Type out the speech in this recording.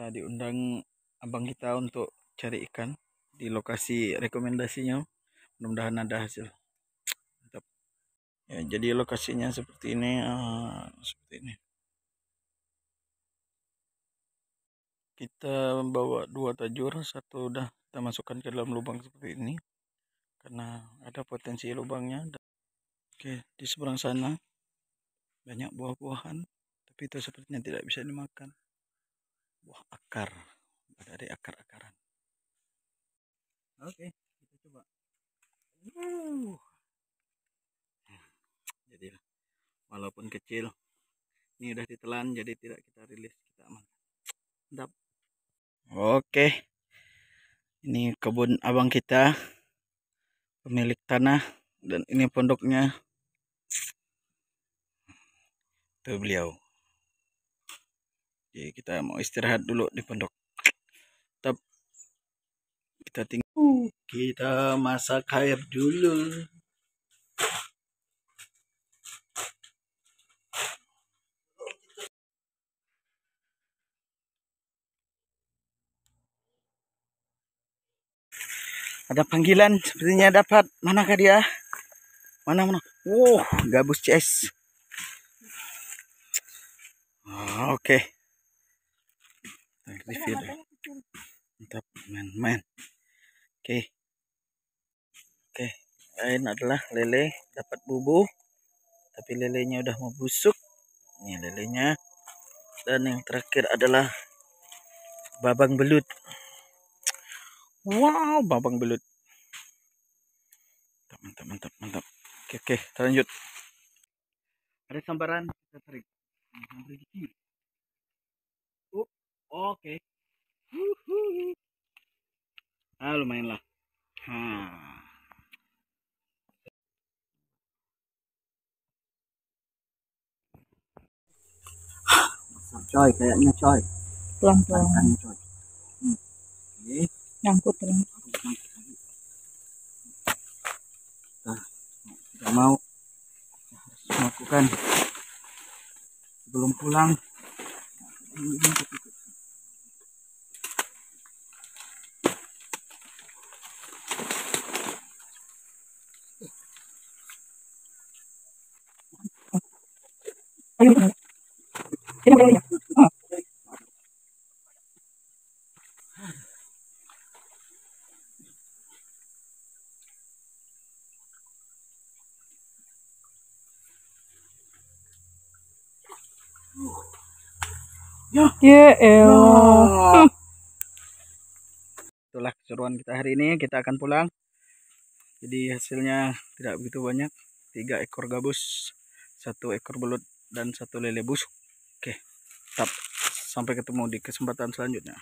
kita diundang abang kita untuk cari ikan di lokasi rekomendasinya. Mudah-mudahan ada hasil. Mantap. ya jadi lokasinya seperti ini uh, seperti ini. Kita bawa dua tajur satu udah kita masukkan ke dalam lubang seperti ini karena ada potensi lubangnya. Oke di seberang sana banyak buah-buahan tapi itu sepertinya tidak bisa dimakan buah akar dari akar-akaran. Oke kita coba. Uh. jadi walaupun kecil ini udah ditelan jadi tidak kita rilis kita aman. Mantap. Oke. Ini kebun abang kita pemilik tanah dan ini pondoknya. Itu beliau jadi kita mau istirahat dulu di pondok. Tetap kita tinggal kita masak air dulu. Ada panggilan sepertinya dapat. Manakah dia? Mana mana? Wow gabus CS oh, oke. okay review deh mantap main-main oke. Okay. oke okay. lain adalah lele dapat bubu tapi lelenya udah mau busuk. Ini lelenya. Dan yang terakhir adalah babang belut. Wow babang belut. Mantap mantap mantap mantap. Oke oke kita lanjut. Ada sambaran kita tarik Oke. Ah, lumayan lah. Hmm. coy kayaknya coy pelan-pelan coy hmm. Oke. nyangkut ya nah, tidak mau harus melakukan sebelum pulang. Ini Ya, ya. Itulah keseruan kita hari ini. Kita akan pulang. Jadi hasilnya tidak begitu banyak. Tiga ekor gabus, satu ekor belut dan satu lele busuk. Oke, tetap sampai ketemu di kesempatan selanjutnya.